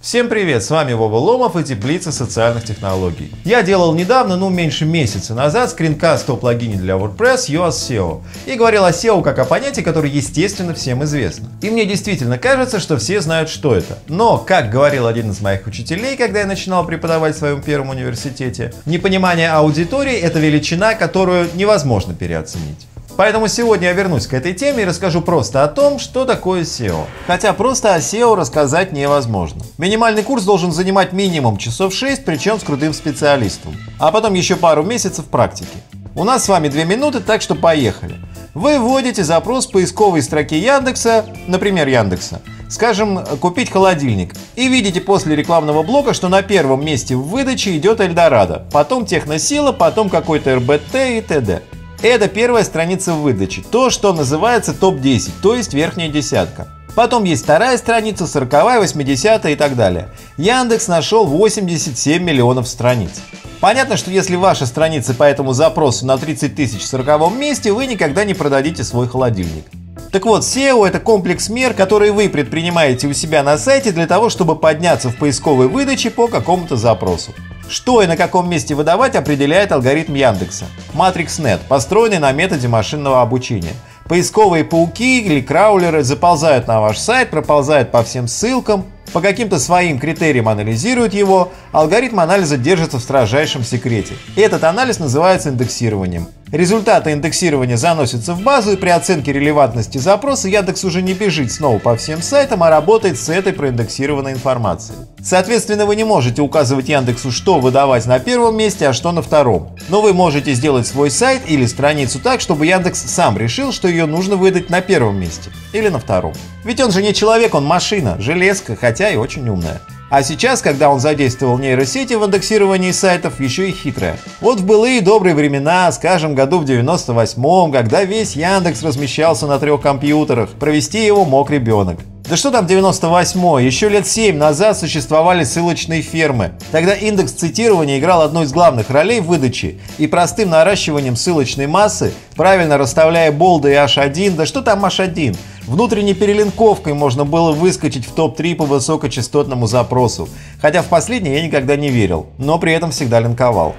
Всем привет, с вами Вова Ломов и Теплица социальных технологий. Я делал недавно, ну меньше месяца назад, скринкаст о плагине для WordPress Yoast SEO и говорил о SEO как о понятии, которое естественно всем известно. И мне действительно кажется, что все знают, что это. Но, как говорил один из моих учителей, когда я начинал преподавать в своем первом университете, непонимание аудитории – это величина, которую невозможно переоценить. Поэтому сегодня я вернусь к этой теме и расскажу просто о том, что такое SEO. Хотя просто о SEO рассказать невозможно. Минимальный курс должен занимать минимум часов 6, причем с крутым специалистом. А потом еще пару месяцев практики. У нас с вами 2 минуты, так что поехали. Вы вводите запрос в поисковой строке Яндекса, например, Яндекса, скажем, купить холодильник, и видите после рекламного блока, что на первом месте в выдаче идет Эльдорадо, потом Техносила, потом какой-то РБТ и т.д. Это первая страница в выдаче, то, что называется топ-10, то есть верхняя десятка. Потом есть вторая страница, 40 80 и так далее. Яндекс нашел 87 миллионов страниц. Понятно, что если ваша страница по этому запросу на 30 тысяч в 40 месте, вы никогда не продадите свой холодильник. Так вот, SEO – это комплекс мер, которые вы предпринимаете у себя на сайте для того, чтобы подняться в поисковой выдаче по какому-то запросу. Что и на каком месте выдавать определяет алгоритм Яндекса. MatrixNet, построенный на методе машинного обучения. Поисковые пауки или краулеры заползают на ваш сайт, проползают по всем ссылкам, по каким-то своим критериям анализируют его, алгоритм анализа держится в строжайшем секрете. Этот анализ называется индексированием. Результаты индексирования заносятся в базу, и при оценке релевантности запроса Яндекс уже не бежит снова по всем сайтам, а работает с этой проиндексированной информацией. Соответственно, вы не можете указывать Яндексу, что выдавать на первом месте, а что на втором. Но вы можете сделать свой сайт или страницу так, чтобы Яндекс сам решил, что ее нужно выдать на первом месте или на втором. Ведь он же не человек, он машина, железка, хотя и очень умная. А сейчас, когда он задействовал нейросети в индексировании сайтов, еще и хитрая. Вот в былые добрые времена, скажем, году в 98-м, когда весь Яндекс размещался на трех компьютерах, провести его мог ребенок. Да что там 98-й, еще лет 7 назад существовали ссылочные фермы. Тогда индекс цитирования играл одну из главных ролей в выдаче, и простым наращиванием ссылочной массы, правильно расставляя болды и H1, да что там H1, внутренней перелинковкой можно было выскочить в топ-3 по высокочастотному запросу. Хотя в последнее я никогда не верил, но при этом всегда линковал.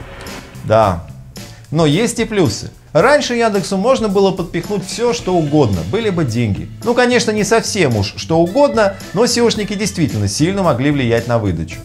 Да, но есть и плюсы. Раньше Яндексу можно было подпихнуть все, что угодно, были бы деньги. Ну, конечно, не совсем уж что угодно, но SEOшники действительно сильно могли влиять на выдачу.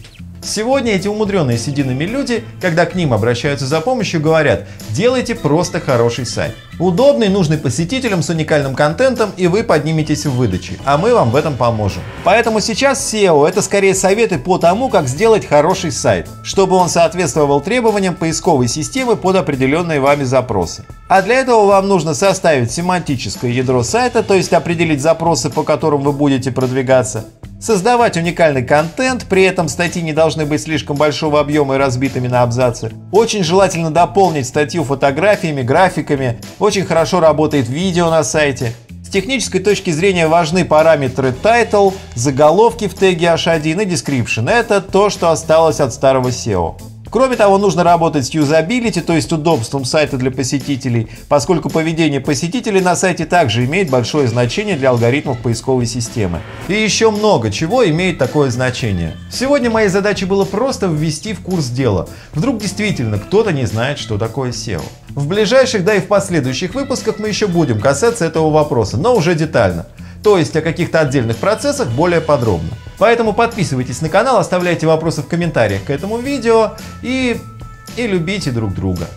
Сегодня эти умудренные сединами люди, когда к ним обращаются за помощью, говорят «делайте просто хороший сайт». Удобный, нужный посетителям с уникальным контентом, и вы подниметесь в выдаче, а мы вам в этом поможем. Поэтому сейчас SEO – это скорее советы по тому, как сделать хороший сайт, чтобы он соответствовал требованиям поисковой системы под определенные вами запросы. А для этого вам нужно составить семантическое ядро сайта, то есть определить запросы, по которым вы будете продвигаться, создавать уникальный контент, при этом статьи не должны быть слишком большого объема и разбитыми на абзацы. Очень желательно дополнить статью фотографиями, графиками. Очень хорошо работает видео на сайте. С технической точки зрения важны параметры title, заголовки в теге H1 и description. Это то, что осталось от старого SEO. Кроме того, нужно работать с юзабилити, то есть удобством сайта для посетителей, поскольку поведение посетителей на сайте также имеет большое значение для алгоритмов поисковой системы. И еще много чего имеет такое значение. Сегодня моей задачей было просто ввести в курс дела. Вдруг действительно кто-то не знает, что такое SEO. В ближайших, да и в последующих выпусках мы еще будем касаться этого вопроса, но уже детально то есть о каких-то отдельных процессах более подробно. Поэтому подписывайтесь на канал, оставляйте вопросы в комментариях к этому видео и, и любите друг друга.